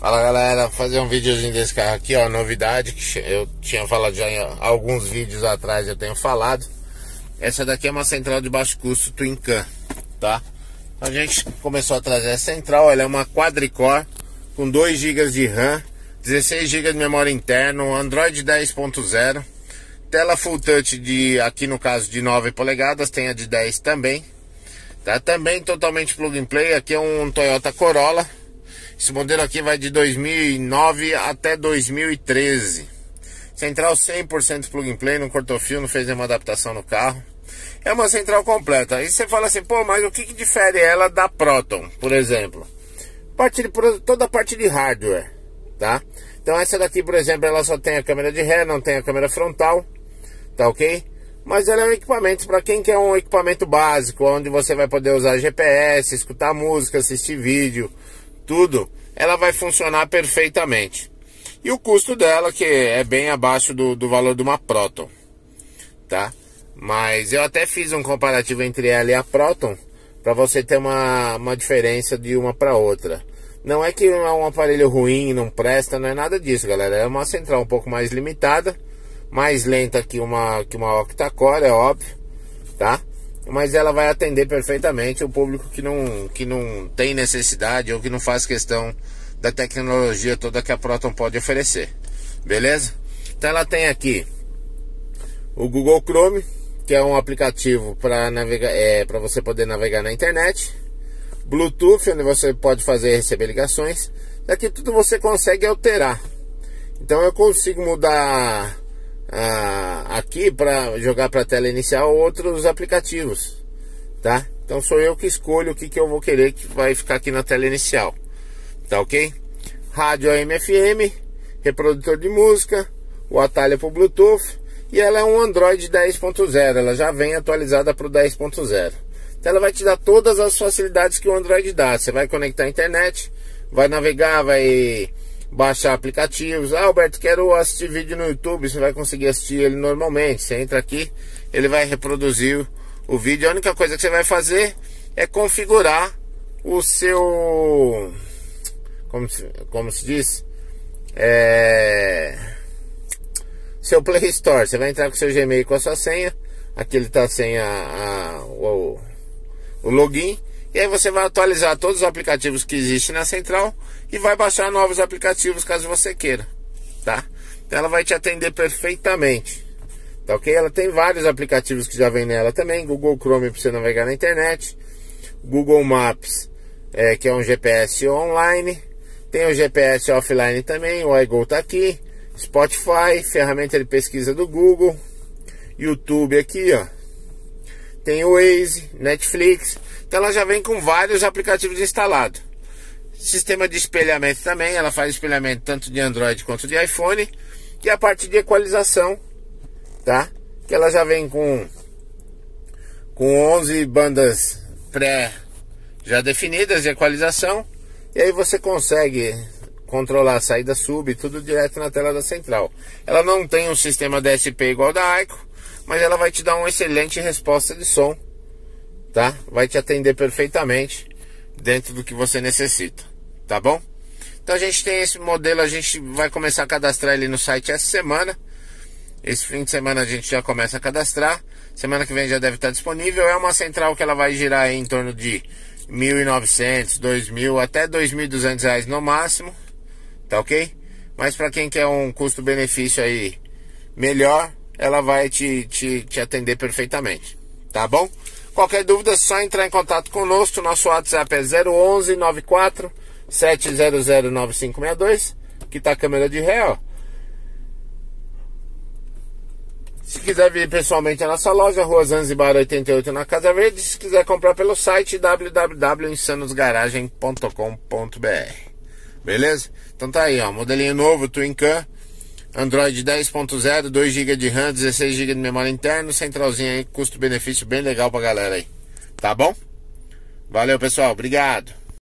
Fala galera, fazer um videozinho desse carro aqui, ó, novidade que eu tinha falado já em alguns vídeos atrás, eu tenho falado. Essa daqui é uma central de baixo custo Twin Cam, tá? A gente começou a trazer a central, ela é uma quadricore com 2 GB de RAM, 16 GB de memória interna, Android 10.0, tela Full Touch de, aqui no caso de 9 polegadas, tem a de 10 também. Tá também totalmente plug and play, aqui é um Toyota Corolla esse modelo aqui vai de 2009 até 2013. Central 100% plug and play, não cortou fio, não fez nenhuma adaptação no carro. É uma central completa. Aí você fala assim, pô, mas o que, que difere ela da Proton, por exemplo? Parte de, toda a parte de hardware, tá? Então essa daqui, por exemplo, ela só tem a câmera de ré, não tem a câmera frontal, tá ok? Mas ela é um equipamento para quem quer um equipamento básico, onde você vai poder usar GPS, escutar música, assistir vídeo, tudo, ela vai funcionar perfeitamente. E o custo dela, que é bem abaixo do, do valor de uma Proton, tá? Mas eu até fiz um comparativo entre ela e a Proton, para você ter uma, uma diferença de uma para outra. Não é que é um aparelho ruim, não presta, não é nada disso, galera. É uma central um pouco mais limitada, mais lenta que uma, que uma octa-core, é óbvio, tá? Mas ela vai atender perfeitamente o público que não, que não tem necessidade ou que não faz questão da tecnologia toda que a Proton pode oferecer. Beleza? Então ela tem aqui o Google Chrome, que é um aplicativo para navegar, é, para você poder navegar na internet. Bluetooth, onde você pode fazer e receber ligações. Daqui tudo você consegue alterar. Então eu consigo mudar ah, aqui para jogar para a tela inicial outros aplicativos, tá? Então sou eu que escolho o que, que eu vou querer que vai ficar aqui na tela inicial, tá ok? Rádio AM/FM, reprodutor de música, o atalho para o Bluetooth e ela é um Android 10.0, ela já vem atualizada para o 10.0. Então ela vai te dar todas as facilidades que o Android dá. Você vai conectar a internet, vai navegar, vai baixar aplicativos. Ah, Alberto, quero assistir vídeo no YouTube. Você vai conseguir assistir ele normalmente. Você entra aqui, ele vai reproduzir o vídeo. A única coisa que você vai fazer é configurar o seu. Como se, como se diz? É. Seu Play Store. Você vai entrar com seu Gmail com a sua senha. Aqui ele está sem a, a o, o login e aí você vai atualizar todos os aplicativos que existem na central e vai baixar novos aplicativos caso você queira, tá? Então ela vai te atender perfeitamente, tá ok? Ela tem vários aplicativos que já vem nela também, Google Chrome para você navegar na internet, Google Maps, é, que é um GPS online, tem o GPS offline também, o iGo tá aqui, Spotify, ferramenta de pesquisa do Google, YouTube aqui, ó. Tem o Waze, Netflix, então ela já vem com vários aplicativos instalados. Sistema de espelhamento também, ela faz espelhamento tanto de Android quanto de iPhone. E a parte de equalização, tá? Que ela já vem com com 11 bandas pré já definidas de equalização. E aí você consegue controlar a saída sub, tudo direto na tela da central. Ela não tem um sistema DSP igual da Aiko, mas ela vai te dar uma excelente resposta de som tá? Vai te atender perfeitamente dentro do que você necessita, tá bom? Então a gente tem esse modelo, a gente vai começar a cadastrar ele no site essa semana. Esse fim de semana a gente já começa a cadastrar. Semana que vem já deve estar disponível. É uma central que ela vai girar em torno de 1.900, 2.000 até 2.200 reais no máximo, tá ok? Mas para quem quer um custo-benefício aí melhor, ela vai te, te, te atender perfeitamente, tá bom? Qualquer dúvida é só entrar em contato conosco. Nosso WhatsApp é 011 94 700 9562. Que tá a câmera de ré, ó. Se quiser vir pessoalmente à nossa loja, Rua Zanzibar 88 na Casa Verde. Se quiser comprar pelo site www.insanosgaragem.com.br. Beleza? Então tá aí, ó, modelinho novo, Twin Can Android 10.0, 2 GB de RAM, 16 GB de memória interna, centralzinha aí, custo-benefício bem legal pra galera aí. Tá bom? Valeu, pessoal. Obrigado.